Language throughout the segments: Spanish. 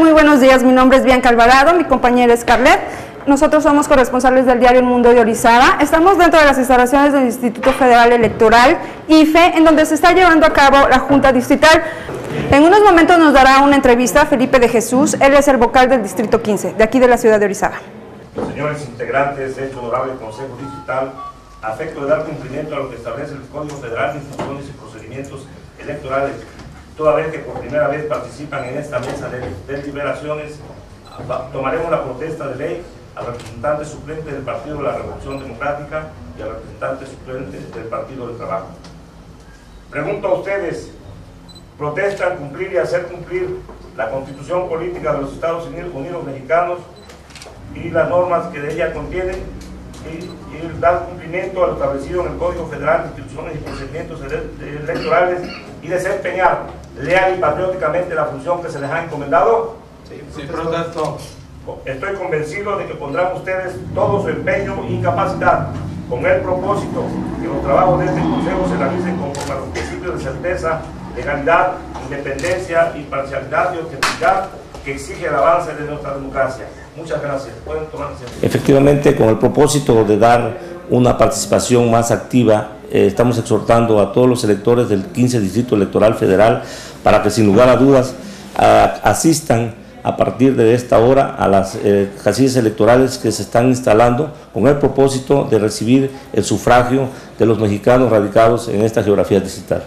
buenos días. Mi nombre es Bianca Alvarado, mi compañera es Scarlett. Nosotros somos corresponsables del diario El Mundo de Orizaba. Estamos dentro de las instalaciones del Instituto Federal Electoral, IFE, en donde se está llevando a cabo la Junta Distrital. En unos momentos nos dará una entrevista Felipe de Jesús. Él es el vocal del Distrito 15, de aquí de la ciudad de Orizaba. Señores integrantes del honorable Consejo Distrital, a efecto de dar cumplimiento a lo que establece el Código Federal de Instituciones y Procedimientos Electorales, toda vez que por primera vez participan en esta mesa de deliberaciones, tomaremos la protesta de ley al representante suplente del Partido de la Revolución Democrática y al representante suplente del Partido del Trabajo. Pregunto a ustedes, ¿protestan cumplir y hacer cumplir la Constitución Política de los Estados Unidos Mexicanos y las normas que de ella contienen y, dar cumplimiento a lo establecido en el Código Federal de Instituciones y Procedimientos Electorales y desempeñar leal y patrióticamente la función que se les ha encomendado? Sí, sí protesto. Estoy convencido de que pondrán ustedes todo su empeño y capacidad con el propósito que los trabajos de este Consejo se realicen conforme a los principios de certeza, legalidad, independencia, imparcialidad y objetividad que exige el avance de nuestra democracia. Muchas gracias. Efectivamente, con el propósito de dar una participación más activa, eh, estamos exhortando a todos los electores del 15 Distrito Electoral Federal para que sin lugar a dudas asistan a partir de esta hora a las eh, casillas electorales que se están instalando con el propósito de recibir el sufragio de los mexicanos radicados en esta geografía distrital.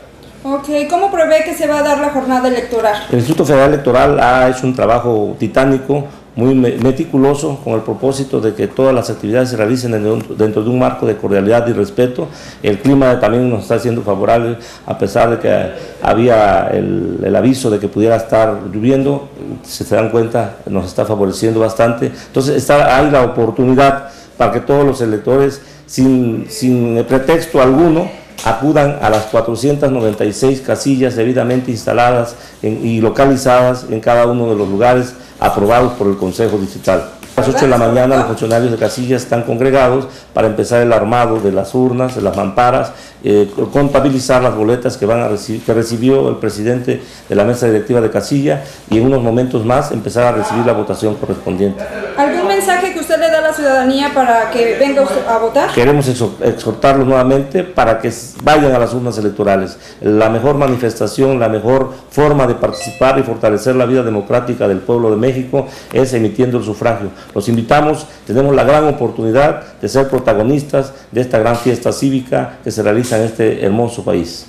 Ok, ¿cómo prevé que se va a dar la jornada electoral? El Instituto Federal Electoral ha hecho un trabajo titánico muy meticuloso con el propósito de que todas las actividades se realicen dentro de un marco de cordialidad y respeto. El clima también nos está siendo favorable, a pesar de que había el, aviso de que pudiera estar lloviendo, se dan cuenta, nos está favoreciendo bastante. Entonces está, hay la oportunidad para que todos los electores, sin, sin pretexto alguno, acudan a las 496 casillas debidamente instaladas y localizadas en cada uno de los lugares aprobados por el Consejo Digital. A las 8 de la mañana los funcionarios de casillas están congregados para empezar el armado de las urnas, de las mamparas, eh, contabilizar las boletas que, van a recibir, que recibió el presidente de la mesa directiva de casilla y en unos momentos más empezar a recibir la votación correspondiente. ¿Algún mensaje que usted le da a la ciudadanía para que venga a votar? Queremos exhortarlos nuevamente para que vayan a las urnas electorales. La mejor manifestación, la mejor forma de participar y fortalecer la vida democrática del pueblo de México es emitiendo el sufragio. Los invitamos, tenemos la gran oportunidad de ser protagonistas de esta gran fiesta cívica que se realiza en este hermoso país.